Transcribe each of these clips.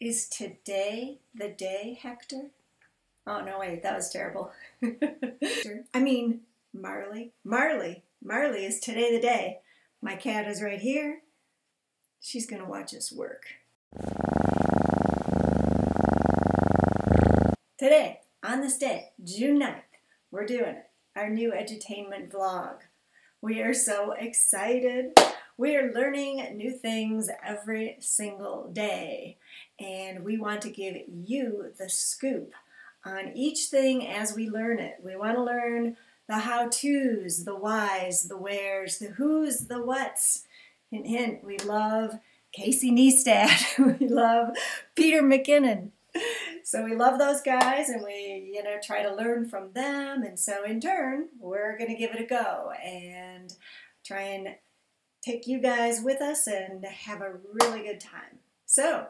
Is today the day, Hector? Oh, no, wait, that was terrible. I mean, Marley. Marley. Marley is today the day. My cat is right here. She's going to watch us work. Today, on this day, June 9th, we're doing it. Our new edutainment vlog. We are so excited. We are learning new things every single day, and we want to give you the scoop on each thing as we learn it. We want to learn the how-tos, the whys, the wheres, the who's, the what's. Hint, hint, we love Casey Neistat. we love Peter McKinnon. So we love those guys and we, you know, try to learn from them. And so in turn, we're going to give it a go and try and take you guys with us and have a really good time. So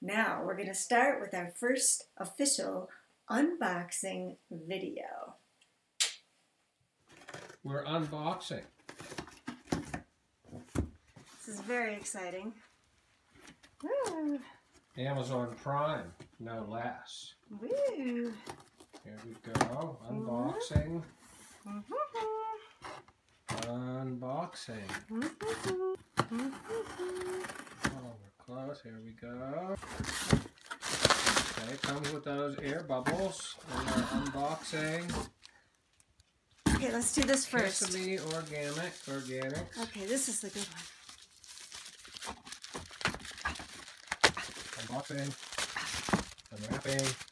now we're going to start with our first official unboxing video. We're unboxing. This is very exciting. Woo. Amazon Prime, no less. Woo. Here we go. Unboxing. Mm-hmm. Unboxing. Oh, we're close. Here we go. Okay, it comes with those air bubbles. Our unboxing. Okay, let's do this first. Sesame organic, organic. Okay, this is the good one. Unboxing. Unwrapping.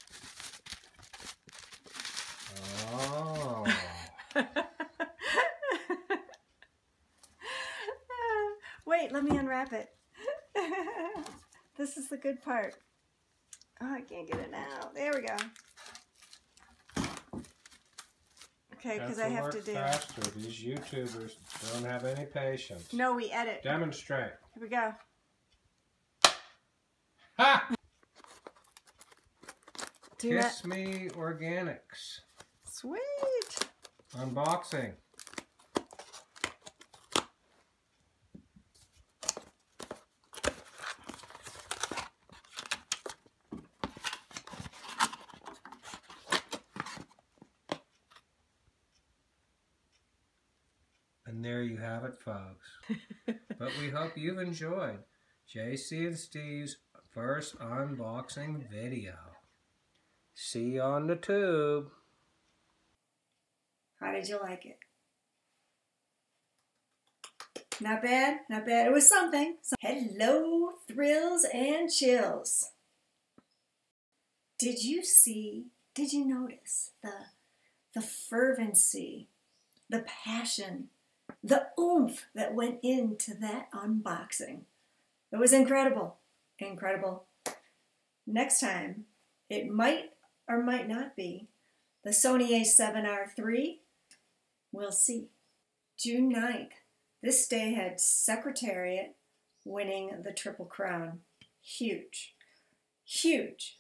Wait, let me unwrap it. this is the good part. Oh, I can't get it now. There we go. Okay, because I have to do. faster. These YouTubers don't have any patience. No, we edit. Demonstrate. Here we go. Ha! Do Kiss that. Me Organics. Sweet. Unboxing. And there you have it, folks. but we hope you've enjoyed JC and Steve's first unboxing video. See you on the tube. How did you like it? Not bad, not bad. It was something. Hello, thrills and chills. Did you see, did you notice the, the fervency, the passion, the oomph that went into that unboxing? It was incredible, incredible. Next time, it might or might not be the Sony a7R III. We'll see. June 9th. This day had Secretariat winning the Triple Crown. Huge. Huge.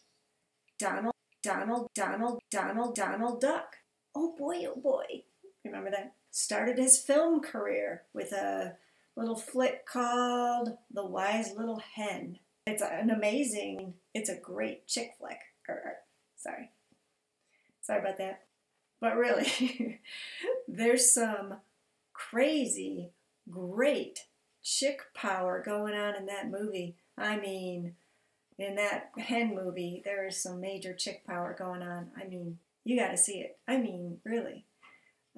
Donald, Donald, Donald, Donald, Donald Duck. Oh boy, oh boy. Remember that? Started his film career with a little flick called The Wise Little Hen. It's an amazing, it's a great chick flick. Or, or, sorry. Sorry about that. But really, there's some crazy, great chick power going on in that movie. I mean, in that hen movie, there is some major chick power going on. I mean, you got to see it. I mean, really.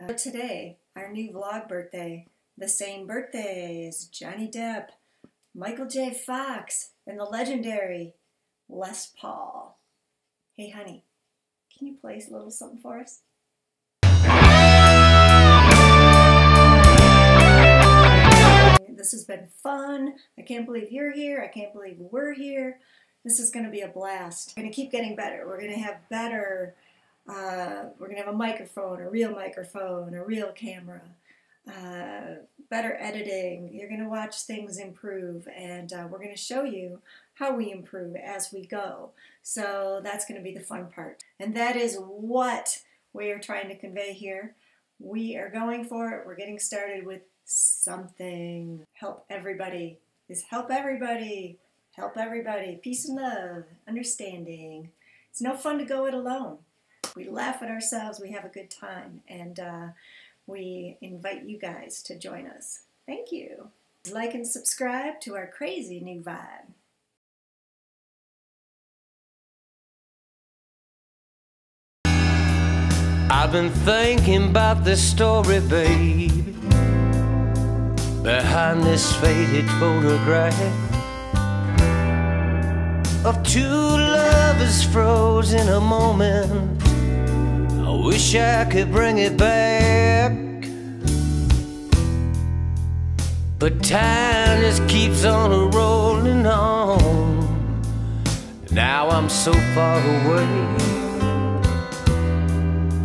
Uh, today, our new vlog birthday, the same birthday as Johnny Depp, Michael J. Fox, and the legendary Les Paul. Hey, honey, can you play a little something for us? This has been fun. I can't believe you're here. I can't believe we're here. This is going to be a blast. We're going to keep getting better. We're going to have better, uh, we're going to have a microphone, a real microphone, a real camera, uh, better editing. You're going to watch things improve, and uh, we're going to show you how we improve as we go. So that's going to be the fun part. And that is what we are trying to convey here. We are going for it. We're getting started with something. Help everybody. Is help everybody. help everybody. Peace and love, understanding. It's no fun to go it alone. We laugh at ourselves, we have a good time, and uh, we invite you guys to join us. Thank you. Like and subscribe to our crazy new vibe. I've been thinking about this story, baby, behind this faded photograph of two lovers froze in a moment. Wish I could bring it back, but time just keeps on rolling on. Now I'm so far away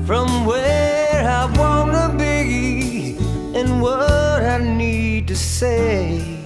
from where I wanna be and what I need to say.